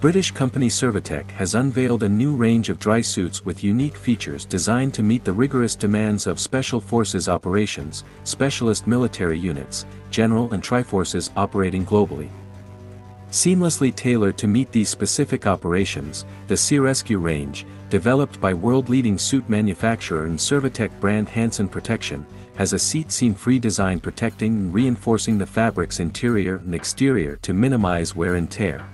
British company Survitec has unveiled a new range of dry suits with unique features designed to meet the rigorous demands of Special Forces operations, specialist military units, general and triforces operating globally. Seamlessly tailored to meet these specific operations, the Sea Rescue range, developed by world-leading suit manufacturer and Survitec brand Hansen Protection, has a seat-seam-free design protecting and reinforcing the fabric's interior and exterior to minimize wear and tear.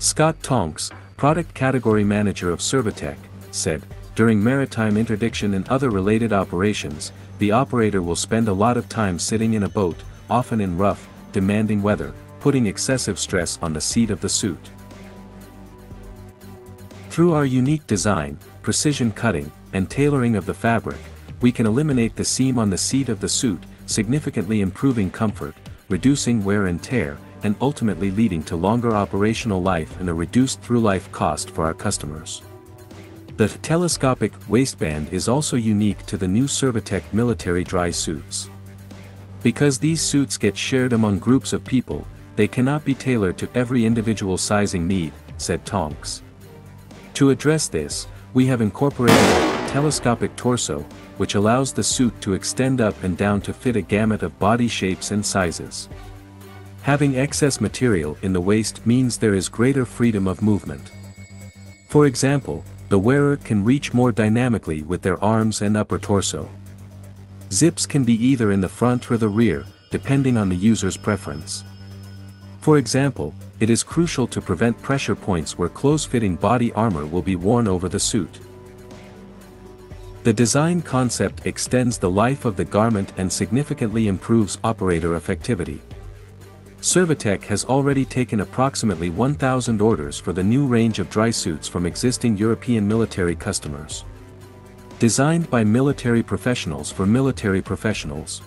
Scott Tonks, product category manager of Survitec, said, during maritime interdiction and other related operations, the operator will spend a lot of time sitting in a boat, often in rough, demanding weather, putting excessive stress on the seat of the suit. Through our unique design, precision cutting, and tailoring of the fabric, we can eliminate the seam on the seat of the suit, significantly improving comfort, reducing wear and tear, and ultimately leading to longer operational life and a reduced through-life cost for our customers. The telescopic waistband is also unique to the new Survitec military dry suits. Because these suits get shared among groups of people, they cannot be tailored to every individual sizing need, said Tonks. To address this, we have incorporated a telescopic torso, which allows the suit to extend up and down to fit a gamut of body shapes and sizes. Having excess material in the waist means there is greater freedom of movement. For example, the wearer can reach more dynamically with their arms and upper torso. Zips can be either in the front or the rear, depending on the user's preference. For example, it is crucial to prevent pressure points where close-fitting body armor will be worn over the suit. The design concept extends the life of the garment and significantly improves operator effectivity. Survitec has already taken approximately 1,000 orders for the new range of dry suits from existing European military customers. Designed by military professionals for military professionals.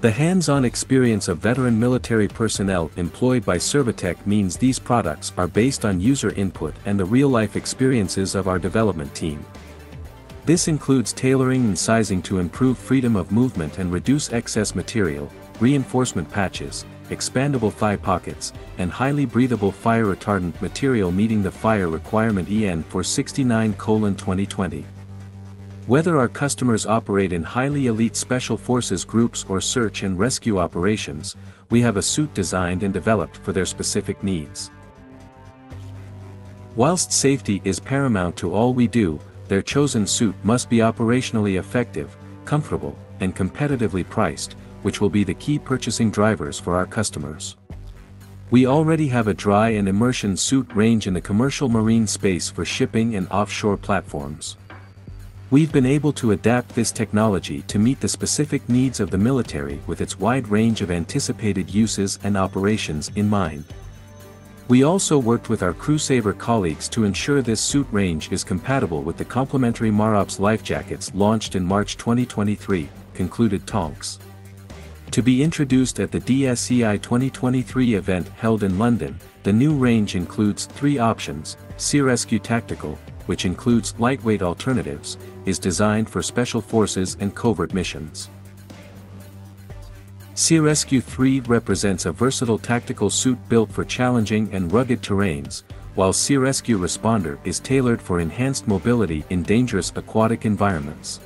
The hands-on experience of veteran military personnel employed by Survitec means these products are based on user input and the real-life experiences of our development team. This includes tailoring and sizing to improve freedom of movement and reduce excess material, reinforcement patches, expandable thigh pockets, and highly breathable fire retardant material meeting the fire requirement EN 469-2020. Whether our customers operate in highly elite special forces groups or search and rescue operations, we have a suit designed and developed for their specific needs. Whilst safety is paramount to all we do, their chosen suit must be operationally effective, comfortable, and competitively priced, which will be the key purchasing drivers for our customers. We already have a dry and immersion suit range in the commercial marine space for shipping and offshore platforms. We've been able to adapt this technology to meet the specific needs of the military with its wide range of anticipated uses and operations in mind. We also worked with our Crewsaver colleagues to ensure this suit range is compatible with the complementary Marops life jackets launched in March 2023, concluded Tonks. To be introduced at the DSEI 2023 event held in London, the new range includes three options, SeaRescue Tactical, which includes lightweight alternatives, is designed for special forces and covert missions. SeaRescue 3 represents a versatile tactical suit built for challenging and rugged terrains, while SeaRescue Responder is tailored for enhanced mobility in dangerous aquatic environments.